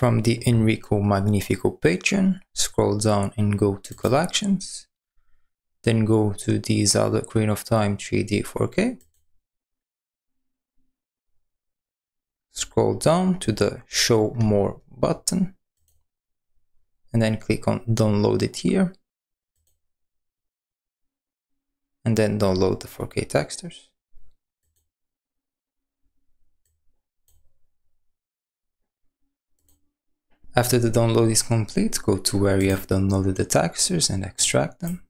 From the Henriko Magnifico Patreon, scroll down and go to Collections. Then go to the Zelda Ocarina of Time 3D 4K. Scroll down to the Show More button. And then click on Download it here. And then download the 4K textures. After the download is complete, go to where you have downloaded the textures and extract them.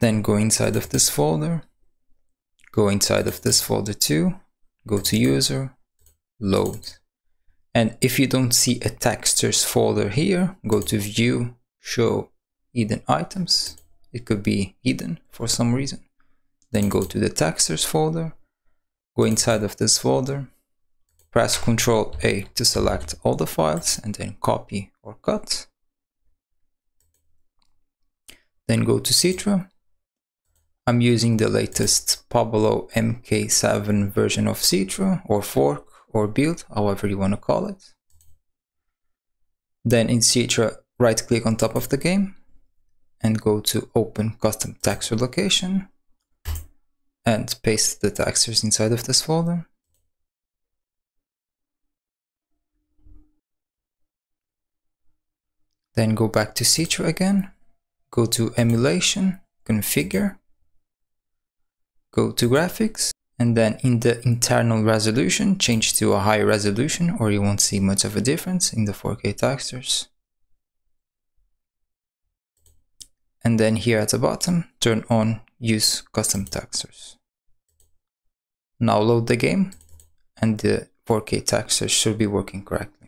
Then go inside of this folder, go inside of this folder too, go to user, load. And if you don't see a textures folder here, go to view, show hidden items. It could be hidden for some reason. Then go to the textures folder go inside of this folder, press Ctrl A to select all the files and then copy or cut. Then go to Citra. I'm using the latest Pablo MK7 version of Citra or fork or build, however you want to call it. Then in Citra, right click on top of the game and go to open custom texture location and paste the textures inside of this folder. Then go back to Citra again, go to Emulation, Configure, go to Graphics, and then in the internal resolution, change to a higher resolution or you won't see much of a difference in the 4K textures. And then here at the bottom, turn on use custom textures. Now load the game and the 4K textures should be working correctly.